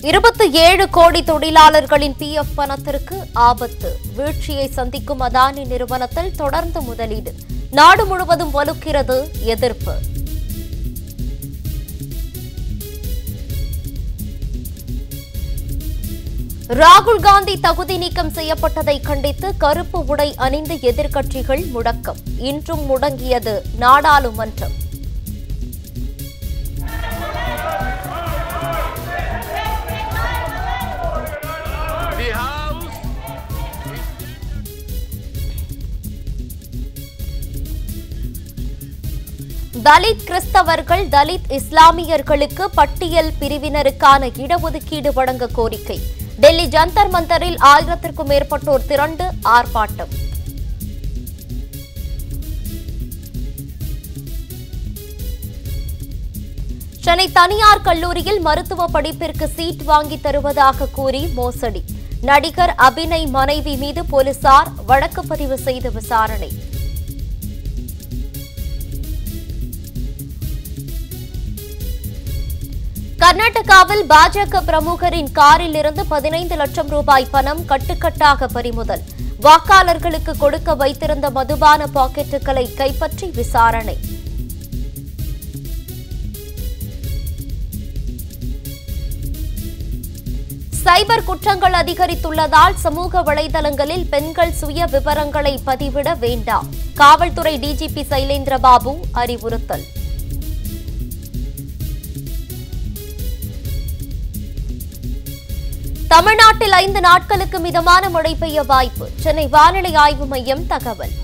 இருபத்தி ஏழு கோடி தொழிலாளர்களின் பிஎஃப் பணத்திற்கு ஆபத்து. வீழ்ச்சியை சந்திக்கும் அதானி நிறுவனத்தில் தொடர்ந்து முதலீடு. நாடு முழுவதும் வலுக்கிறது எதிர்ப்பு. ராகுல் காந்தி தகுதி நீக்கம் செய்யப்பட்டதை கண்டித்து கருப்பு உடை அணிந்து எதிர்க்கட்சிகள் முழக்கம் இன்றும் முடங்கியது நாடாளுமன்றம். தலித் கிறிஸ்தவர்கள் தலித் இஸ்லாமியர்களுக்கு பட்டியல் பிரிவினருக்கான இடஒதுக்கீடு வழங்க கோரிக்கை. டெல்லி ஜந்தர் மந்தரில் ஆயிரத்திற்கும் மேற்பட்டோர் திரண்டு ஆர்ப்பாட்டம். சென்னை தனியார் கல்லூரியில் மருத்துவ படிப்பிற்கு சீட் வாங்கி தருவதாக கூறி மோசடி. நடிகர் அபிநய் மனைவி மீது போலீசார் வழக்கு பதிவு செய்து விசாரணை. கர்நாடகாவில் பாஜக பிரமுகரின் காரில் இருந்து பதினைந்து லட்சம் ரூபாய் பணம் கட்டுக்கட்டாக பறிமுதல். வாக்காளர்களுக்கு கொடுக்க வைத்திருந்த மதுபான பாக்கெட்டுகளை கைப்பற்றி விசாரணை. சைபர் குற்றங்கள் அதிகரித்துள்ளதால் சமூக வலைதளங்களில் பெண்கள் சுய விவரங்களை பதிவிட வேண்டாம். காவல்துறை டிஜிபி சைலேந்திர பாபு அறிவுறுத்தல். தமிழ்நாட்டில் ஐந்து நாட்களுக்கு மிதமான மழை பெய்ய வாய்ப்பு. சென்னை வானிலை ஆய்வு மையம் தகவல்.